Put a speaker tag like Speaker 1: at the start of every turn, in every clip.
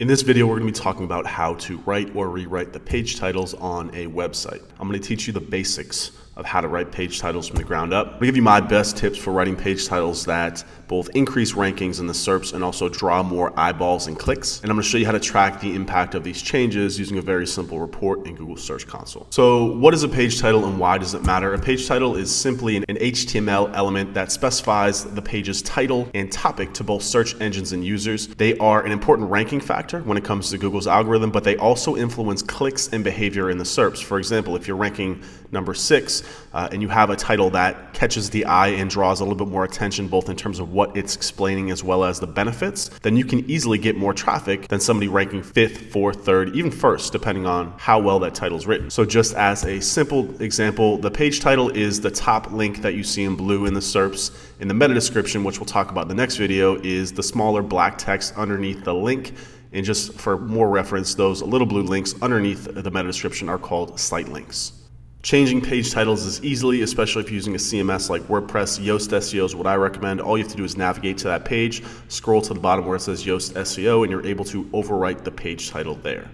Speaker 1: In this video, we're going to be talking about how to write or rewrite the page titles on a website. I'm going to teach you the basics of how to write page titles from the ground up. To give you my best tips for writing page titles that both increase rankings in the SERPs and also draw more eyeballs and clicks. And I'm to show you how to track the impact of these changes using a very simple report in Google Search Console. So what is a page title and why does it matter? A page title is simply an HTML element that specifies the page's title and topic to both search engines and users. They are an important ranking factor when it comes to Google's algorithm, but they also influence clicks and behavior in the SERPs. For example, if you're ranking number six uh, and you have a title that catches the eye and draws a little bit more attention, both in terms of what it's explaining as well as the benefits, then you can easily get more traffic than somebody ranking fifth, fourth, third, even first, depending on how well that title is written. So, just as a simple example, the page title is the top link that you see in blue in the SERPs. In the meta description, which we'll talk about in the next video, is the smaller black text underneath the link. And just for more reference, those little blue links underneath the meta description are called site links. Changing page titles is easily, especially if you're using a CMS like WordPress. Yoast SEO is what I recommend. All you have to do is navigate to that page, scroll to the bottom where it says Yoast SEO, and you're able to overwrite the page title there.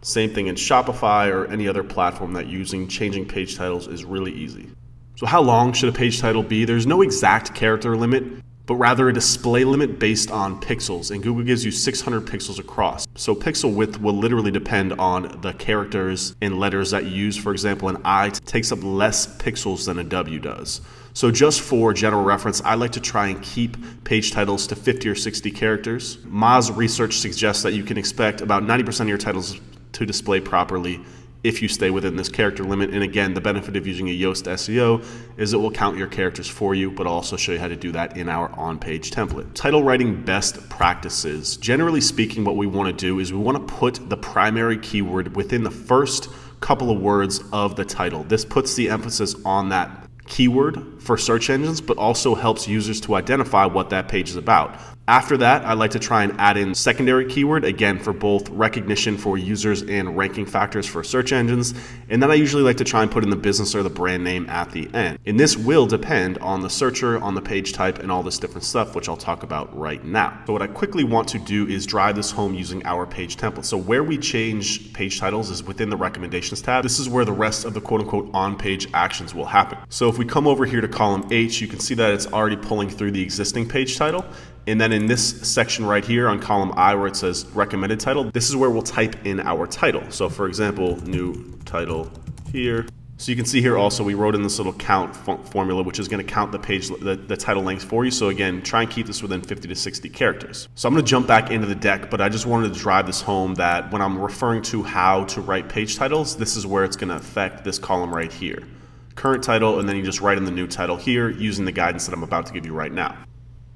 Speaker 1: Same thing in Shopify or any other platform that using changing page titles is really easy. So how long should a page title be? There's no exact character limit but rather a display limit based on pixels. And Google gives you 600 pixels across. So pixel width will literally depend on the characters and letters that you use. For example, an I takes up less pixels than a W does. So just for general reference, I like to try and keep page titles to 50 or 60 characters. Moz research suggests that you can expect about 90% of your titles to display properly if you stay within this character limit. And again, the benefit of using a Yoast SEO is it will count your characters for you, but I'll also show you how to do that in our on-page template. Title writing best practices. Generally speaking, what we want to do is we want to put the primary keyword within the first couple of words of the title. This puts the emphasis on that keyword for search engines, but also helps users to identify what that page is about. After that, I like to try and add in secondary keyword, again, for both recognition for users and ranking factors for search engines. And then I usually like to try and put in the business or the brand name at the end. And this will depend on the searcher, on the page type, and all this different stuff, which I'll talk about right now. So what I quickly want to do is drive this home using our page template. So where we change page titles is within the recommendations tab. This is where the rest of the quote unquote on page actions will happen. So if we come over here to column H, you can see that it's already pulling through the existing page title. And then in this section right here on column I where it says recommended title, this is where we'll type in our title. So for example, new title here. So you can see here also we wrote in this little count formula, which is going to count the page, the, the, title length for you. So again, try and keep this within 50 to 60 characters. So I'm going to jump back into the deck, but I just wanted to drive this home that when I'm referring to how to write page titles, this is where it's going to affect this column right here. Current title, and then you just write in the new title here using the guidance that I'm about to give you right now.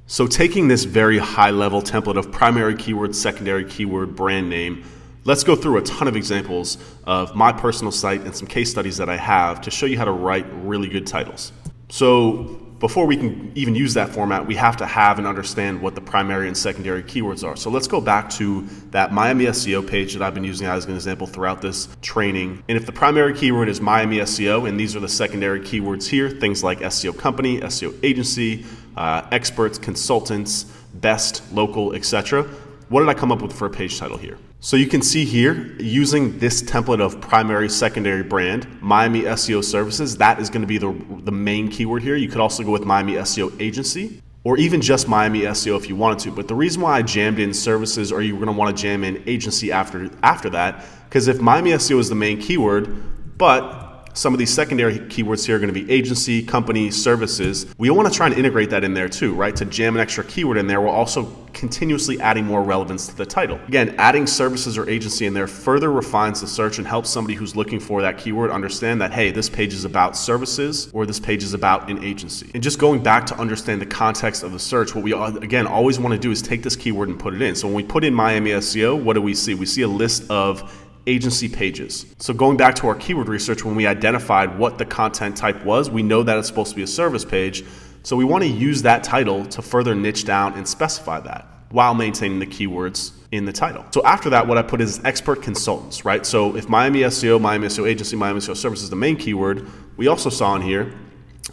Speaker 1: So taking this very high level template of primary keyword, secondary keyword, brand name, let's go through a ton of examples of my personal site and some case studies that I have to show you how to write really good titles. So before we can even use that format, we have to have and understand what the primary and secondary keywords are. So let's go back to that Miami SEO page that I've been using as an example throughout this training. And if the primary keyword is Miami SEO, and these are the secondary keywords here, things like SEO company, SEO agency, uh, experts, consultants, best, local, etc. What did I come up with for a page title here? So you can see here, using this template of primary, secondary brand, Miami SEO services, that is going to be the, the main keyword here. You could also go with Miami SEO agency or even just Miami SEO if you wanted to. But the reason why I jammed in services or you're going to want to jam in agency after, after that, because if Miami SEO is the main keyword, but some of these secondary keywords here are going to be agency, company, services. We want to try and integrate that in there too, right? To jam an extra keyword in there while also continuously adding more relevance to the title. Again, adding services or agency in there further refines the search and helps somebody who's looking for that keyword understand that, hey, this page is about services or this page is about an agency. And just going back to understand the context of the search, what we, again, always want to do is take this keyword and put it in. So when we put in Miami SEO, what do we see? We see a list of agency pages. So going back to our keyword research, when we identified what the content type was, we know that it's supposed to be a service page. So we want to use that title to further niche down and specify that while maintaining the keywords in the title. So after that, what I put is expert consultants, right? So if Miami SEO, Miami SEO agency, Miami SEO service is the main keyword, we also saw in here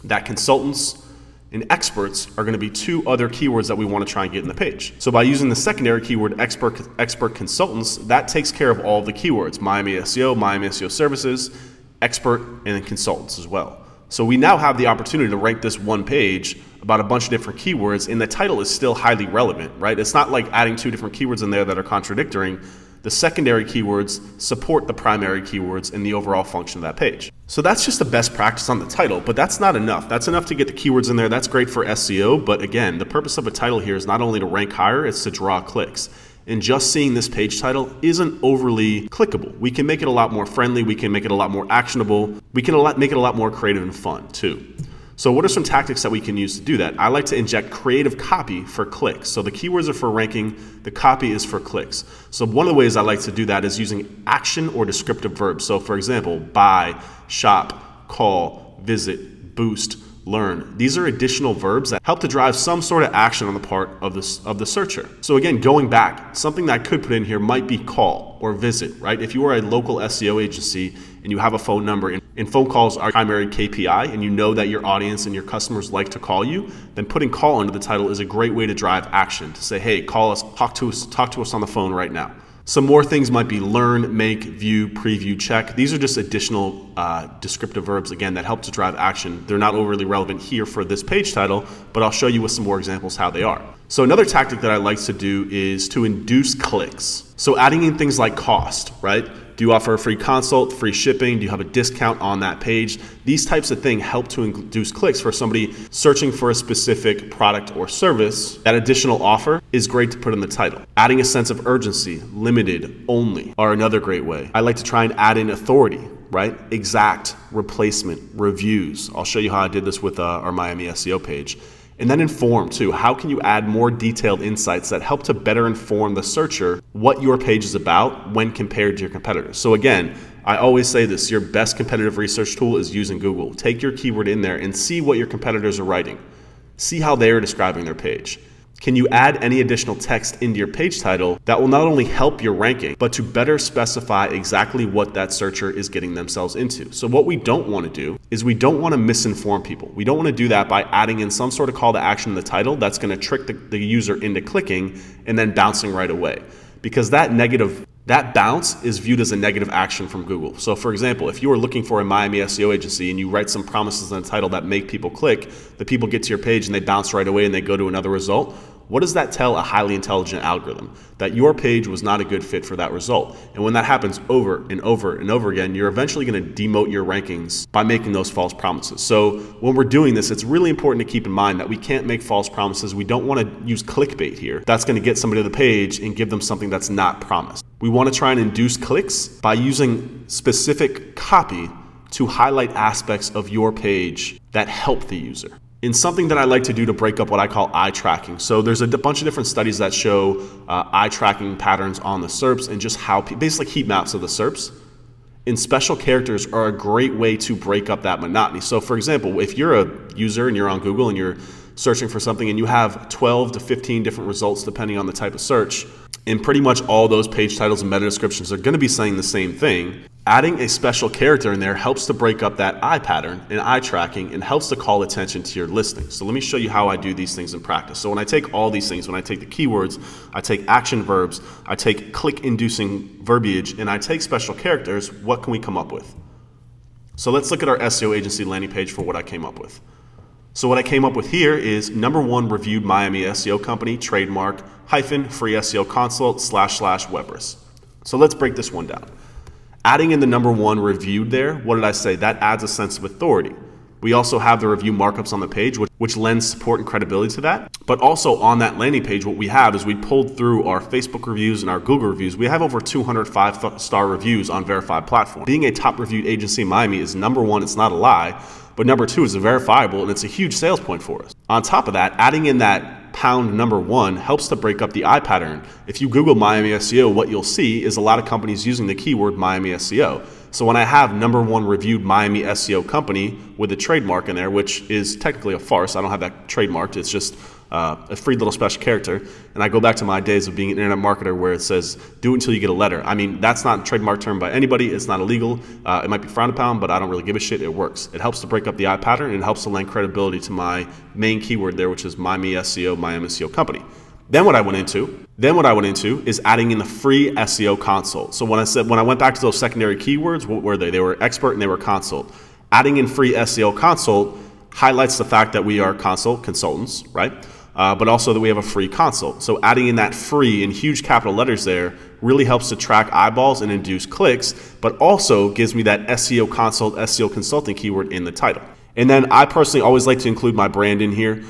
Speaker 1: that consultants and experts are going to be two other keywords that we want to try and get in the page. So by using the secondary keyword expert expert consultants, that takes care of all of the keywords, Miami SEO, Miami SEO services, expert, and then consultants as well. So we now have the opportunity to rank this one page about a bunch of different keywords, and the title is still highly relevant, right? It's not like adding two different keywords in there that are contradictory. The secondary keywords support the primary keywords in the overall function of that page. So that's just the best practice on the title, but that's not enough. That's enough to get the keywords in there. That's great for SEO, but again, the purpose of a title here is not only to rank higher, it's to draw clicks. And just seeing this page title isn't overly clickable. We can make it a lot more friendly, we can make it a lot more actionable, we can make it a lot more creative and fun too. So what are some tactics that we can use to do that? I like to inject creative copy for clicks. So the keywords are for ranking, the copy is for clicks. So one of the ways I like to do that is using action or descriptive verbs. So for example, buy, shop, call, visit, boost, learn. These are additional verbs that help to drive some sort of action on the part of the, of the searcher. So again, going back, something that I could put in here might be call or visit, right? If you are a local SEO agency and you have a phone number and, phone calls are primary KPI and you know that your audience and your customers like to call you, then putting call under the title is a great way to drive action to say, hey, call us, talk to us, talk to us on the phone right now. Some more things might be learn, make, view, preview, check. These are just additional uh, descriptive verbs, again, that help to drive action. They're not overly relevant here for this page title, but I'll show you with some more examples how they are. So another tactic that I like to do is to induce clicks. So adding in things like cost, right? Do you offer a free consult, free shipping? Do you have a discount on that page? These types of things help to induce clicks for somebody searching for a specific product or service. That additional offer is great to put in the title. Adding a sense of urgency, limited, only are another great way. I like to try and add in authority right? Exact, replacement, reviews. I'll show you how I did this with uh, our Miami SEO page. And then inform too. How can you add more detailed insights that help to better inform the searcher what your page is about when compared to your competitors? So, again, I always say this your best competitive research tool is using Google. Take your keyword in there and see what your competitors are writing, see how they are describing their page. Can you add any additional text into your page title that will not only help your ranking, but to better specify exactly what that searcher is getting themselves into? So, what we don't want to do is we don't want to misinform people. We don't want to do that by adding in some sort of call to action in the title that's going to trick the, the user into clicking and then bouncing right away. Because that negative that bounce is viewed as a negative action from Google. So, for example, if you are looking for a Miami SEO agency and you write some promises in the title that make people click, the people get to your page and they bounce right away and they go to another result. What does that tell a highly intelligent algorithm? That your page was not a good fit for that result. And when that happens over and over and over again, you're eventually going to demote your rankings by making those false promises. So when we're doing this, it's really important to keep in mind that we can't make false promises. We don't want to use clickbait here. That's going to get somebody to the page and give them something that's not promised. We want to try and induce clicks by using specific copy to highlight aspects of your page that help the user in something that I like to do to break up what I call eye tracking. So there's a bunch of different studies that show uh, eye tracking patterns on the SERPs and just how, basically heat maps of the SERPs. And special characters are a great way to break up that monotony. So for example, if you're a user and you're on Google and you're searching for something and you have 12 to 15 different results depending on the type of search, and pretty much all those page titles and meta descriptions are going to be saying the same thing. Adding a special character in there helps to break up that eye pattern and eye tracking and helps to call attention to your listing. So let me show you how I do these things in practice. So when I take all these things, when I take the keywords, I take action verbs, I take click inducing verbiage, and I take special characters, what can we come up with? So let's look at our SEO agency landing page for what I came up with. So what I came up with here is number one reviewed Miami SEO company trademark hyphen free SEO consult slash slash Webris. So let's break this one down. Adding in the number one reviewed there, what did I say? That adds a sense of authority. We also have the review markups on the page, which, which lends support and credibility to that. But also on that landing page, what we have is we pulled through our Facebook reviews and our Google reviews. We have over 205 star reviews on verified platform. Being a top reviewed agency in Miami is number one, it's not a lie. But number two is verifiable and it's a huge sales point for us. On top of that, adding in that pound number one helps to break up the eye pattern. If you Google Miami SEO, what you'll see is a lot of companies using the keyword Miami SEO. So when I have number one reviewed Miami SEO company with a trademark in there, which is technically a farce, I don't have that trademarked, it's just uh, a free little special character. And I go back to my days of being an internet marketer where it says, do it until you get a letter. I mean, that's not a trademark term by anybody. It's not illegal. Uh, it might be frowned upon, but I don't really give a shit. It works. It helps to break up the eye pattern and it helps to lend credibility to my main keyword there, which is Miami SEO, Miami SEO company. Then what I went into, then what I went into is adding in the free SEO consult. So when I said when I went back to those secondary keywords, what were they? They were expert and they were consult. Adding in free SEO consult highlights the fact that we are consult consultants, right? Uh, but also that we have a free consult. So adding in that free in huge capital letters there really helps to track eyeballs and induce clicks, but also gives me that SEO consult, SEO consulting keyword in the title. And then I personally always like to include my brand in here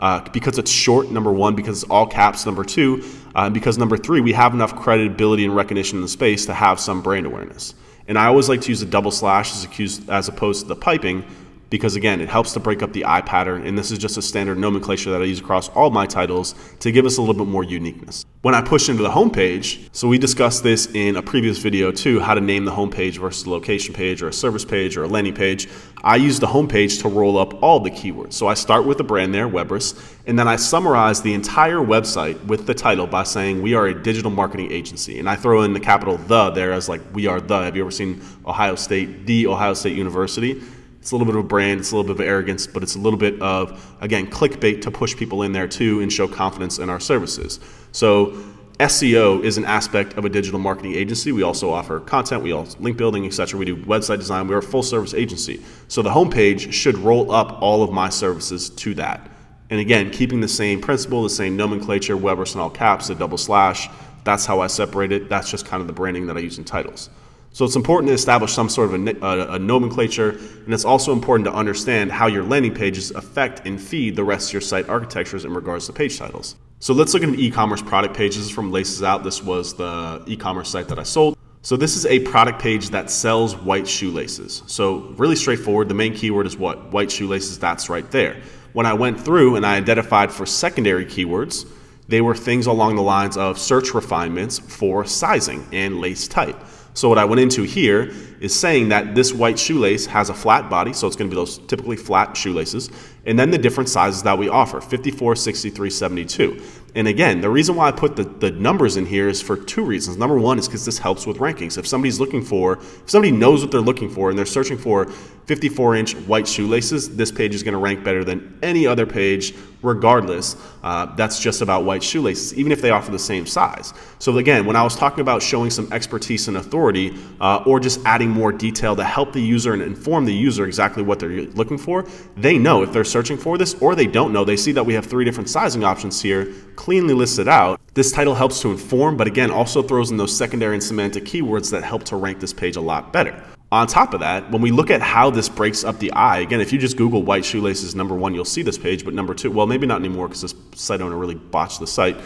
Speaker 1: uh, because it's short, number one, because it's all caps, number two, uh, because number three, we have enough credibility and recognition in the space to have some brand awareness. And I always like to use a double slash as, as opposed to the piping because again, it helps to break up the eye pattern, and this is just a standard nomenclature that I use across all my titles to give us a little bit more uniqueness. When I push into the homepage, so we discussed this in a previous video too, how to name the homepage versus a location page or a service page or a landing page. I use the homepage to roll up all the keywords. So I start with the brand there, Webris, and then I summarize the entire website with the title by saying we are a digital marketing agency. And I throw in the capital the there as like we are the. Have you ever seen Ohio State, the Ohio State University? It's a little bit of a brand, it's a little bit of arrogance, but it's a little bit of, again, clickbait to push people in there too and show confidence in our services. So SEO is an aspect of a digital marketing agency. We also offer content, we also link building, etc. We do website design. We're a full service agency. So the homepage should roll up all of my services to that. And again, keeping the same principle, the same nomenclature, Webris in all caps, a double slash. That's how I separate it. That's just kind of the branding that I use in titles. So it's important to establish some sort of a, a, a, nomenclature, and it's also important to understand how your landing pages affect and feed the rest of your site architectures in regards to page titles. So let's look at an e-commerce product page. This is from Laces Out. This was the e-commerce site that I sold. So this is a product page that sells white shoelaces. So really straightforward. The main keyword is what? White shoelaces, that's right there. When I went through and I identified for secondary keywords, they were things along the lines of search refinements for sizing and lace type. So what I went into here is saying that this white shoelace has a flat body, so it's going to be those typically flat shoelaces, and then the different sizes that we offer, 54, 63, 72. And again, the reason why I put the, the numbers in here is for two reasons. Number one is because this helps with rankings. If somebody's looking for, if somebody knows what they're looking for and they're searching for 54 inch white shoelaces, this page is going to rank better than any other page, regardless. Uh, that's just about white shoelaces, even if they offer the same size. So again, when I was talking about showing some expertise and authority, uh, or just adding more detail to help the user and inform the user exactly what they're looking for, they know if they're searching for this or they don't know. They see that we have three different sizing options here cleanly listed out. This title helps to inform, but again, also throws in those secondary and semantic keywords that help to rank this page a lot better. On top of that, when we look at how this breaks up the eye, again, if you just Google white shoelaces number one, you'll see this page, but number two, well, maybe not anymore because this site owner really botched the site.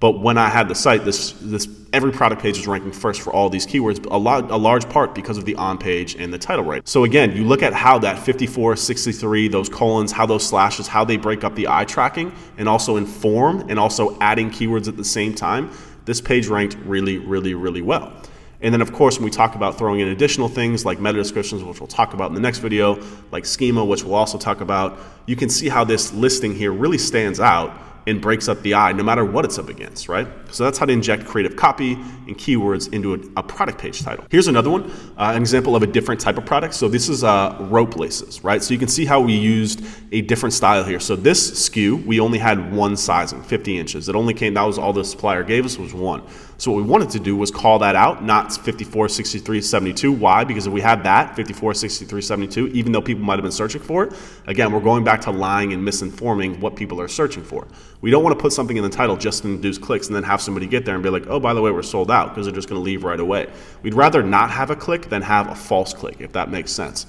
Speaker 1: But when I had the site, this this every product page was ranking first for all these keywords, a lot a large part because of the on page and the title right. So again, you look at how that 54, 63, those colons, how those slashes, how they break up the eye tracking and also inform and also adding keywords at the same time. This page ranked really, really, really well. And then of course, when we talk about throwing in additional things like meta descriptions, which we'll talk about in the next video, like schema, which we'll also talk about, you can see how this listing here really stands out and breaks up the eye no matter what it's up against, right? So that's how to inject creative copy and keywords into a, a product page title. Here's another one, uh, an example of a different type of product. So this is uh, rope laces, right? So you can see how we used a different style here. So this SKU, we only had one sizing, 50 inches. It only came, that was all the supplier gave us was one. So what we wanted to do was call that out, not 54, 63, 72. Why? Because if we had that, 54, 63, 72, even though people might have been searching for it, again, we're going back to lying and misinforming what people are searching for. We don't want to put something in the title just to induce clicks and then have somebody get there and be like, oh, by the way, we're sold out because they're just going to leave right away. We'd rather not have a click than have a false click, if that makes sense.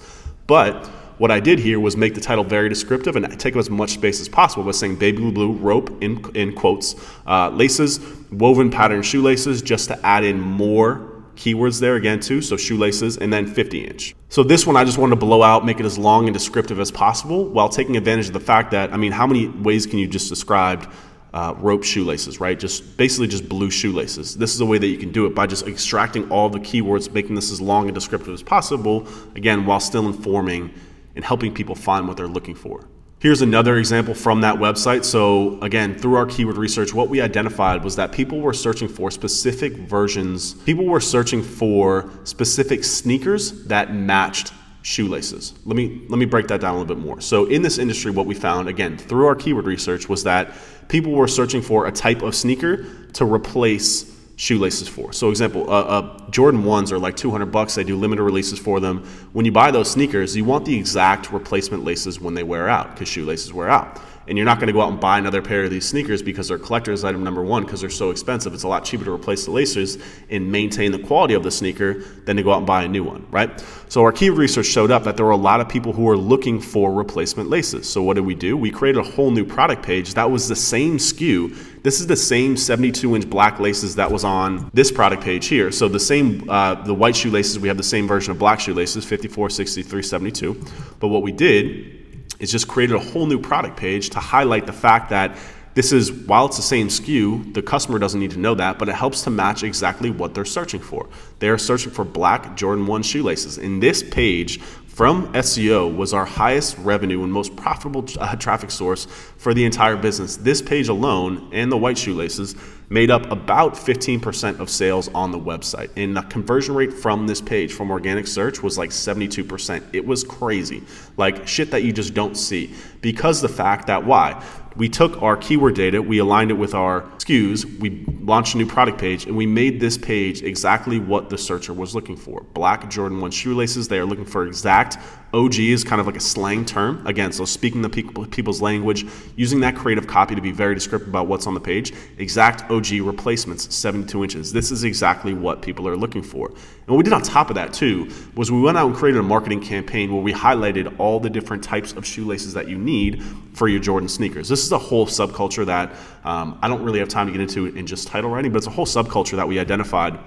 Speaker 1: But what I did here was make the title very descriptive and take up as much space as possible by saying baby blue, rope in, in quotes, uh, laces, woven pattern shoelaces, just to add in more keywords there again too, so shoelaces, and then 50 inch. So this one I just wanted to blow out, make it as long and descriptive as possible while taking advantage of the fact that, I mean, how many ways can you just describe uh, rope shoelaces, right? Just basically just blue shoelaces. This is a way that you can do it by just extracting all the keywords, making this as long and descriptive as possible, again, while still informing and helping people find what they're looking for. Here's another example from that website. So again, through our keyword research, what we identified was that people were searching for specific versions. People were searching for specific sneakers that matched shoelaces. Let me let me break that down a little bit more. So in this industry what we found again through our keyword research was that people were searching for a type of sneaker to replace shoelaces for. So example, uh, uh, Jordan 1s are like 200 bucks. They do limited releases for them. When you buy those sneakers, you want the exact replacement laces when they wear out because shoelaces wear out and you're not going to go out and buy another pair of these sneakers because they're collector's item number one because they're so expensive. It's a lot cheaper to replace the laces and maintain the quality of the sneaker than to go out and buy a new one, right? So our key research showed up that there were a lot of people who were looking for replacement laces. So what did we do? We created a whole new product page that was the same SKU. This is the same 72 inch black laces that was on this product page here. So the same, uh, the white shoelaces, we have the same version of black shoelaces, 54, 63, 72. But what we did is just created a whole new product page to highlight the fact that this is, while it's the same SKU, the customer doesn't need to know that, but it helps to match exactly what they're searching for. They are searching for black Jordan 1 shoelaces. In this page from SEO was our highest revenue and most profitable uh, traffic source for the entire business. This page alone and the white shoelaces made up about 15% of sales on the website. And the conversion rate from this page from organic search was like 72%. It was crazy. Like shit that you just don't see. Because the fact that why? we took our keyword data, we aligned it with our SKUs, we launched a new product page, and we made this page exactly what the searcher was looking for. Black Jordan 1 shoelaces, they are looking for exact OG is kind of like a slang term. Again, so speaking the people, people's language, using that creative copy to be very descriptive about what's on the page. Exact OG replacements, 72 inches. This is exactly what people are looking for. And what we did on top of that too was we went out and created a marketing campaign where we highlighted all the different types of shoelaces that you need for your Jordan sneakers. This is a whole subculture that um, I don't really have time to get into it in just title writing, but it's a whole subculture that we identified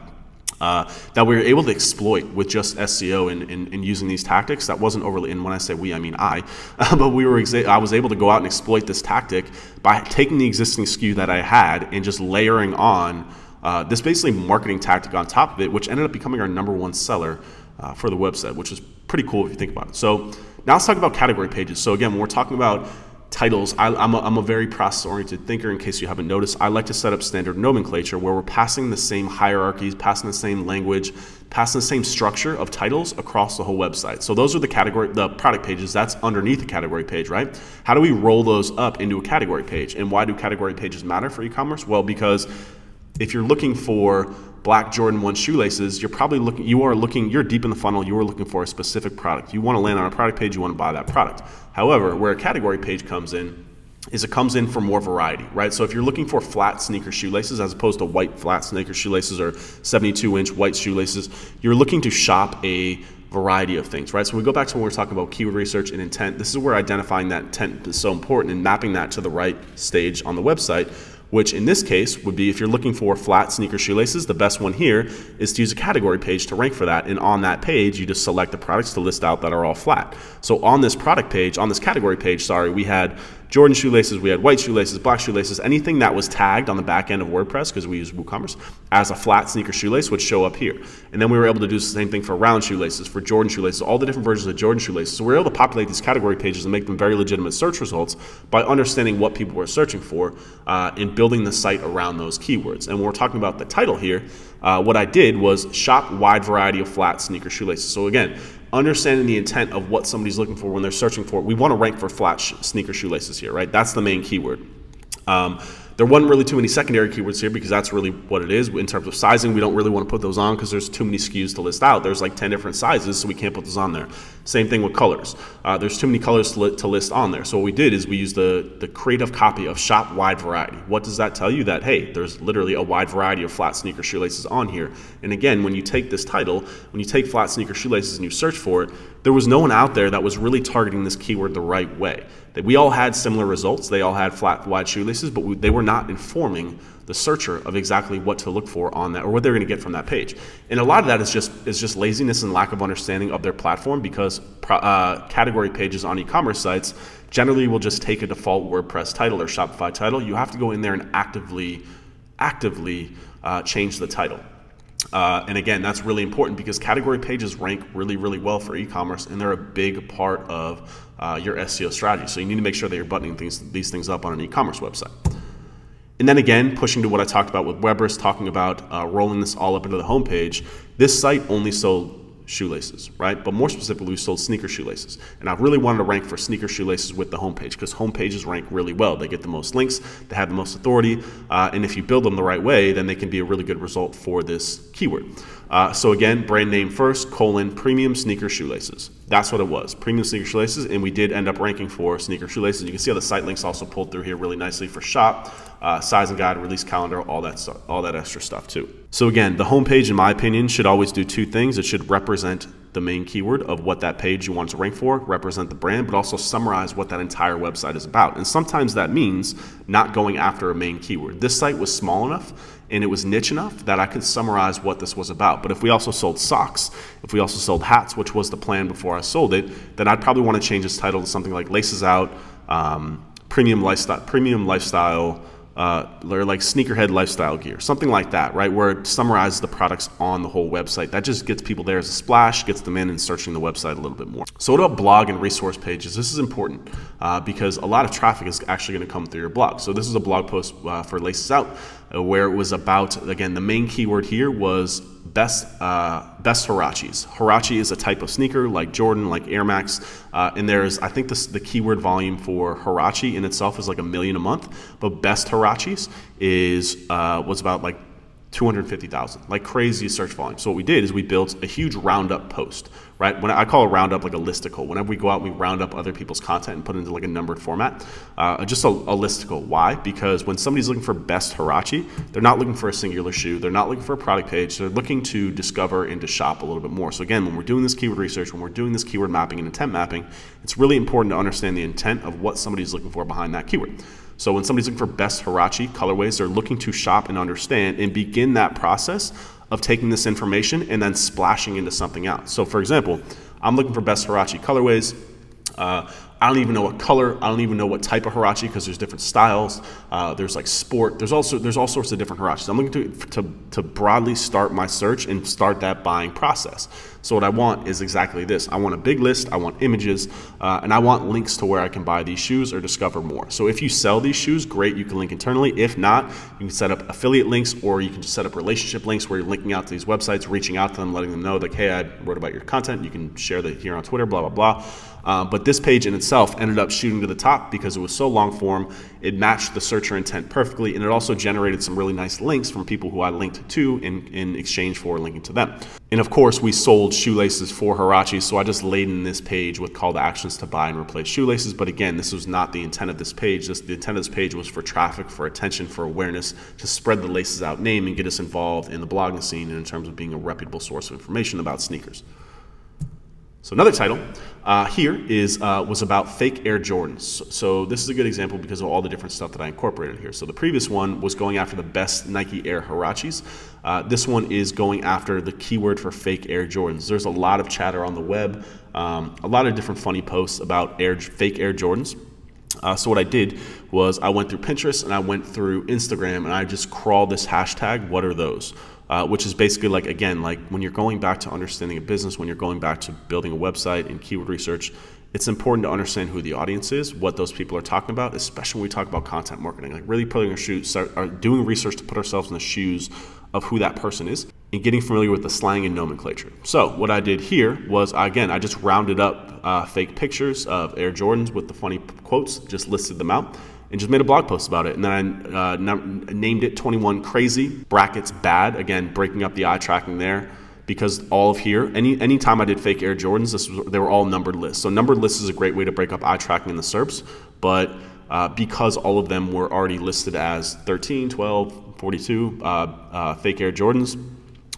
Speaker 1: uh, that we were able to exploit with just SEO and, using these tactics. That wasn't overly, and when I say we, I mean I, uh, but we were I was able to go out and exploit this tactic by taking the existing SKU that I had and just layering on uh, this basically marketing tactic on top of it, which ended up becoming our number one seller uh, for the website, which is pretty cool if you think about it. So now let's talk about category pages. So again, when we're talking about titles, I, am a, I'm a very process-oriented thinker. In case you haven't noticed, I like to set up standard nomenclature where we're passing the same hierarchies, passing the same language, passing the same structure of titles across the whole website. So those are the category, the product pages. That's underneath the category page, right? How do we roll those up into a category page? And why do category pages matter for e-commerce? Well, because if you're looking for black Jordan 1 shoelaces, you're probably looking, you are looking, you're deep in the funnel, you are looking for a specific product. You want to land on a product page, you want to buy that product. However, where a category page comes in, is it comes in for more variety, right? So if you're looking for flat sneaker shoelaces as opposed to white flat sneaker shoelaces or 72 inch white shoelaces, you're looking to shop a variety of things, right? So we go back to when we are talking about keyword research and intent. This is where identifying that intent is so important and mapping that to the right stage on the website which in this case would be if you're looking for flat sneaker shoelaces, the best one here is to use a category page to rank for that. And on that page, you just select the products to list out that are all flat. So on this product page, on this category page, sorry, we had Jordan shoelaces, we had white shoelaces, black shoelaces, anything that was tagged on the back end of WordPress, because we use WooCommerce, as a flat sneaker shoelace would show up here. And then we were able to do the same thing for round shoelaces, for Jordan shoelaces, all the different versions of Jordan shoelaces. So we were able to populate these category pages and make them very legitimate search results by understanding what people were searching for uh, and building the site around those keywords. And when we're talking about the title here, uh, what I did was shop wide variety of flat sneaker shoelaces. So again, understanding the intent of what somebody's looking for when they're searching for it. We want to rank for flat sneaker shoelaces here, right? That's the main keyword. Um, there wasn't really too many secondary keywords here because that's really what it is. In terms of sizing, we don't really want to put those on because there's too many SKUs to list out. There's like 10 different sizes, so we can't put those on there. Same thing with colors. Uh, there's too many colors to, li to, list on there. So what we did is we used the, the creative copy of shop wide variety. What does that tell you? That, hey, there's literally a wide variety of flat sneaker shoelaces on here. And again, when you take this title, when you take flat sneaker shoelaces and you search for it, there was no one out there that was really targeting this keyword the right way. That we all had similar results. They all had flat, wide shoelaces, but we, they were not informing the searcher of exactly what to look for on that or what they're going to get from that page. And a lot of that is just is just laziness and lack of understanding of their platform because uh, category pages on e-commerce sites generally will just take a default WordPress title or Shopify title. You have to go in there and actively actively uh, change the title. Uh, and again, that's really important because category pages rank really, really well for e-commerce, and they're a big part of uh, your SEO strategy. So you need to make sure that you're buttoning things, these things up on an e-commerce website. And then again, pushing to what I talked about with Webris, talking about uh, rolling this all up into the homepage. This site only sold shoelaces, right? But more specifically, we sold sneaker shoelaces. And I really wanted to rank for sneaker shoelaces with the homepage because homepages rank really well. They get the most links, they have the most authority, uh, and if you build them the right way, then they can be a really good result for this keyword. Uh, so again, brand name first, colon, premium sneaker shoelaces. That's what it was, premium sneaker shoelaces, and we did end up ranking for sneaker shoelaces. You can see how the site links also pulled through here really nicely for shop, uh, sizing guide, release calendar, all that stuff, all that extra stuff too. So again, the homepage, in my opinion, should always do two things. It should represent the main keyword of what that page you want to rank for, represent the brand, but also summarize what that entire website is about. And sometimes that means not going after a main keyword. This site was small enough and it was niche enough that I could summarize what this was about. But if we also sold socks, if we also sold hats, which was the plan before I sold it, then I'd probably want to change this title to something like Laces Out, um, Premium Lifestyle, Premium Lifestyle, uh, or like sneakerhead lifestyle gear, something like that, right? Where it summarizes the products on the whole website. That just gets people there as a splash, gets them in and searching the website a little bit more. So, what about blog and resource pages? This is important uh, because a lot of traffic is actually going to come through your blog. So, this is a blog post uh, for Laces Out where it was about, again, the main keyword here was best uh, best Huaraches. Huarache is a type of sneaker like Jordan, like Air Max, uh, and there's I think this, the keyword volume for Huarache in itself is like a million a month, but best Huaraches is uh, was about like 250,000, like crazy search volume. So what we did is we built a huge roundup post, right? When I call a roundup like a listicle. Whenever we go out, we round up other people's content and put it into like a numbered format. Uh, just a, a, listicle. Why? Because when somebody's looking for best Huarache, they're not looking for a singular shoe. They're not looking for a product page. They're looking to discover and to shop a little bit more. So again, when we're doing this keyword research, when we're doing this keyword mapping and intent mapping, it's really important to understand the intent of what somebody's looking for behind that keyword. So when somebody's looking for best Huarache colorways, they're looking to shop and understand and begin that process of taking this information and then splashing into something else. So for example, I'm looking for best Huarache colorways. Uh, I don't even know what color. I don't even know what type of Huarache because there's different styles. Uh, there's like sport. There's also there's all sorts of different Huaraches. I'm looking to, to to broadly start my search and start that buying process. So what I want is exactly this. I want a big list. I want images, uh, and I want links to where I can buy these shoes or discover more. So if you sell these shoes, great. You can link internally. If not, you can set up affiliate links, or you can just set up relationship links where you're linking out to these websites, reaching out to them, letting them know that hey, I wrote about your content. You can share that here on Twitter. Blah blah blah. Uh, but this page in itself ended up shooting to the top because it was so long form. It matched the searcher intent perfectly, and it also generated some really nice links from people who I linked to in, in exchange for linking to them. And of course, we sold shoelaces for Huarache, so I just laid in this page with call to actions to buy and replace shoelaces. But again, this was not the intent of this page. This, the intent of this page was for traffic, for attention, for awareness, to spread the Laces Out name and get us involved in the blogging scene and in terms of being a reputable source of information about sneakers. So another title uh, here is uh, was about fake Air Jordans. So, so, this is a good example because of all the different stuff that I incorporated here. So the previous one was going after the best Nike Air Huaraches. Uh, this one is going after the keyword for fake Air Jordans. There's a lot of chatter on the web, um, a lot of different funny posts about Air fake Air Jordans. Uh, so what I did was I went through Pinterest and I went through Instagram and I just crawled this hashtag. What are those? Uh, which is basically like again like when you're going back to understanding a business when you're going back to building a website and keyword research it's important to understand who the audience is what those people are talking about especially when we talk about content marketing. Like really putting our shoes start are doing research to put ourselves in the shoes of who that person is and getting familiar with the slang and nomenclature. So what i did here was again i just rounded up uh, fake pictures of air jordans with the funny quotes just listed them out and just made a blog post about it. And then I uh, named it 21 Crazy, brackets bad, again, breaking up the eye tracking there because all of here, any anytime I did fake Air Jordans, this was, they were all numbered lists. So numbered lists is a great way to break up eye tracking in the SERPs, but uh, because all of them were already listed as 13, 12, 42 uh, uh, fake Air Jordans,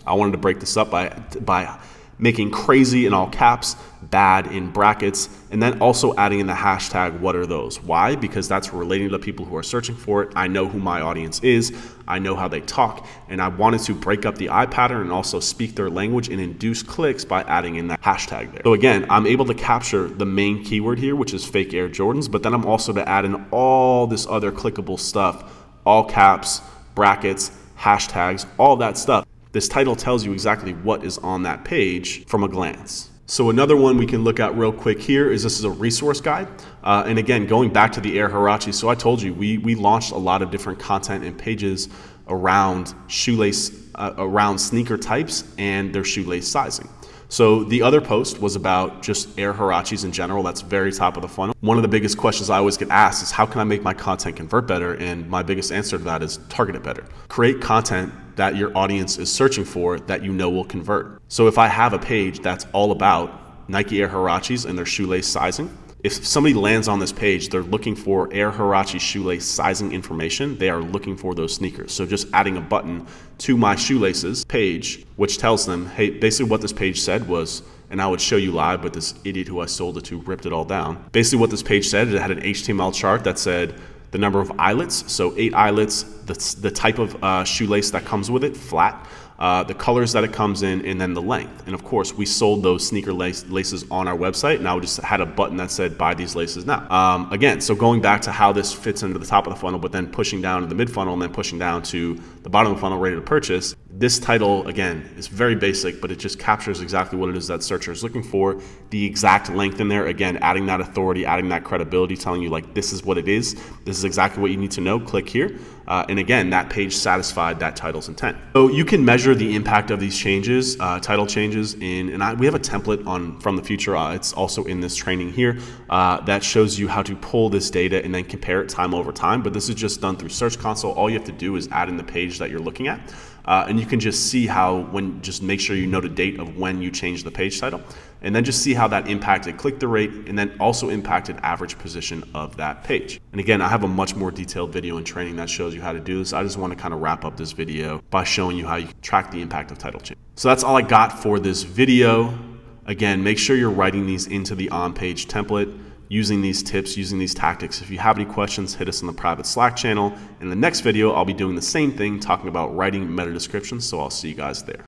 Speaker 1: I wanted to break this up by by making crazy in all caps, bad in brackets, and then also adding in the hashtag, what are those? Why? Because that's relating to the people who are searching for it. I know who my audience is, I know how they talk, and I wanted to break up the eye pattern and also speak their language and induce clicks by adding in that hashtag there. So again, I'm able to capture the main keyword here, which is fake Air Jordans, but then I'm also to add in all this other clickable stuff, all caps, brackets, hashtags, all that stuff This title tells you exactly what is on that page from a glance. So another one we can look at real quick here is this is a resource guide. Uh, and again, going back to the Air Huarache, so I told you we, we launched a lot of different content and pages around shoelace, uh, around sneaker types and their shoelace sizing. So the other post was about just Air Huaraches in general. That's very top of the funnel. One of the biggest questions I always get asked is how can I make my content convert better? And my biggest answer to that is target it better. Create content that your audience is searching for that you know will convert. So if I have a page that's all about Nike Air Huaraches and their shoelace sizing, if somebody lands on this page, they're looking for Air Huarache shoelace sizing information. They are looking for those sneakers. So just adding a button to my shoelaces page, which tells them, hey, basically what this page said was, and I would show you live, but this idiot who I sold it to ripped it all down. Basically what this page said, it had an HTML chart that said the number of eyelets, so eight eyelets, the, the type of uh, shoelace that comes with it, flat, uh, the colors that it comes in, and then the length. And of course, we sold those sneaker lace, laces on our website. Now we just had a button that said buy these laces now. Um, again, so going back to how this fits into the top of the funnel, but then pushing down to the mid funnel and then pushing down to the bottom of the funnel ready to purchase. This title, again, is very basic, but it just captures exactly what it is that searcher is looking for. The exact length in there, again, adding that authority, adding that credibility, telling you like this is what it is. This is exactly what you need to know. Click here. Uh, and again, that page satisfied that title's intent. So you can measure the impact of these changes, uh, title changes in, and I, we have a template on from the future. Uh, it's also in this training here uh, that shows you how to pull this data and then compare it time over time. But this is just done through Search Console. All you have to do is add in the page that you're looking at. Uh, and you can just see how when just make sure you note a date of when you change the page title and then just see how that impacted click-through rate and then also impacted average position of that page. And again, I have a much more detailed video and training that shows you how to do this. I just want to kind of wrap up this video by showing you how you track the impact of title change. So that's all I got for this video. Again, make sure you're writing these into the on-page template using these tips, using these tactics. If you have any questions, hit us in the private Slack channel. In the next video, I'll be doing the same thing, talking about writing meta descriptions. So I'll see you guys there.